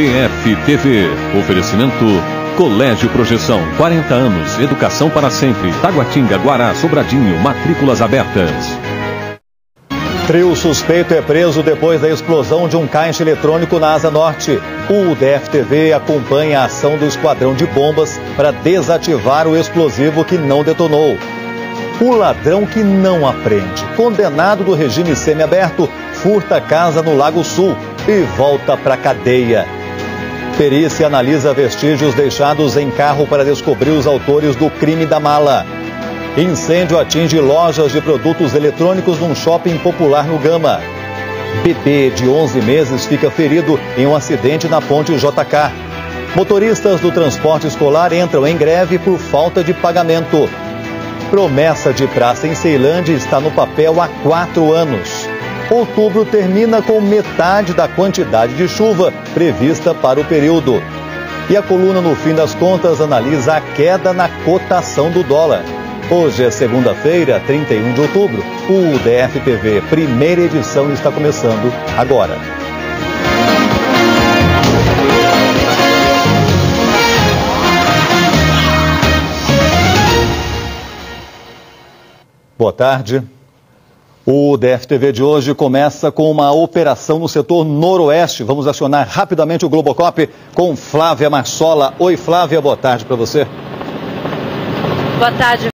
DFTV. Oferecimento Colégio Projeção, 40 anos, educação para sempre. Taguatinga, Guará, Sobradinho, matrículas abertas. Trio suspeito é preso depois da explosão de um caixa eletrônico na Asa Norte. O DFTV acompanha a ação do esquadrão de bombas para desativar o explosivo que não detonou. O ladrão que não aprende, condenado do regime semiaberto, furta casa no Lago Sul e volta para cadeia. Perícia analisa vestígios deixados em carro para descobrir os autores do crime da mala. Incêndio atinge lojas de produtos eletrônicos num shopping popular no Gama. Bebê de 11 meses fica ferido em um acidente na ponte JK. Motoristas do transporte escolar entram em greve por falta de pagamento. Promessa de praça em Ceilândia está no papel há quatro anos. Outubro termina com metade da quantidade de chuva prevista para o período. E a coluna, no fim das contas, analisa a queda na cotação do dólar. Hoje é segunda-feira, 31 de outubro. O DFTV, primeira edição, está começando agora. Boa tarde. O DFTV de hoje começa com uma operação no setor noroeste. Vamos acionar rapidamente o Globocop com Flávia Marsola. Oi, Flávia, boa tarde para você. Boa tarde.